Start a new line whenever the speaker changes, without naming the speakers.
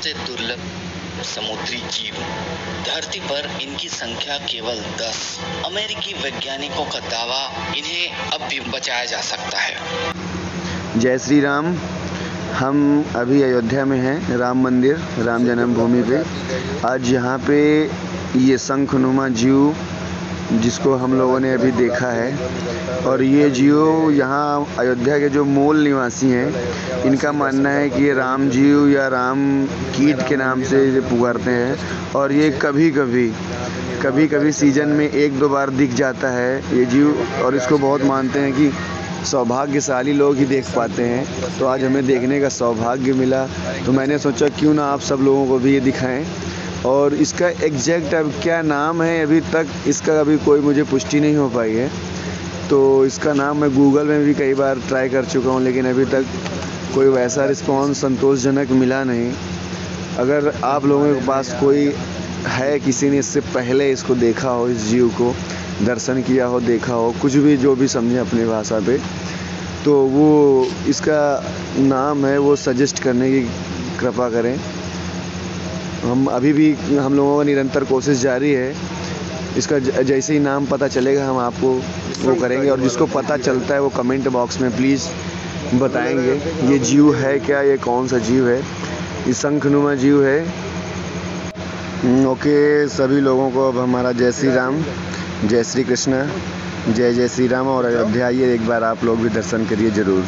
सबसे दुर्लभ समुद्री जीव। धरती पर इनकी संख्या केवल 10 अमेरिकी वैज्ञानिकों का दावा, इन्हें अब भी बचाया जा सकता है।
जय श्री राम हम अभी अयोध्या में हैं, राम मंदिर, राम जन्मभूमि पे। आज यहाँ पे ये शंखनुमा जीव जिसको हम लोगों ने अभी देखा है। और ये जीव यहाँ अयोध्या के जो मूल निवासी हैं, इनका मानना है कि ये राम जीव या राम कीट के नाम से ये पुकारते हैं। और ये कभी कभी कभी कभी सीज़न में एक दो बार दिख जाता है ये जीव और इसको बहुत मानते हैं कि सौभाग्यशाली लोग ही देख पाते हैं। तो आज हमें देखने का सौभाग्य मिला। तो मैंने सोचा क्यों ना आप सब लोगों को भी ये दिखाएँ। और इसका एग्जैक्ट अब क्या नाम है, अभी तक इसका अभी कोई मुझे पुष्टि नहीं हो पाई है। तो इसका नाम मैं गूगल में भी कई बार ट्राई कर चुका हूँ, लेकिन अभी तक कोई वैसा रिस्पॉन्स संतोषजनक मिला नहीं। अगर आप लोगों के पास कोई है, किसी ने इससे पहले इसको देखा हो, इस जीव को दर्शन किया हो, देखा हो, कुछ भी जो भी समझे अपनी भाषा पे तो वो इसका नाम है, वो सजेस्ट करने की कृपा करें। हम अभी भी हम लोगों का निरंतर कोशिश जारी है। इसका जैसे ही नाम पता चलेगा हम आपको वो करेंगे और जिसको पता चलता है वो कमेंट बॉक्स में प्लीज़ बताएँगे। ये जीव है क्या? ये कौन सा जीव है? ये शंखनुमा जीव है। हम्म, ओके सभी लोगों को अब हमारा जय श्री राम जय श्री कृष्ण जय जय श्री राम। और अयोध्या आइए एक बार आप लोग भी दर्शन करिए ज़रूर।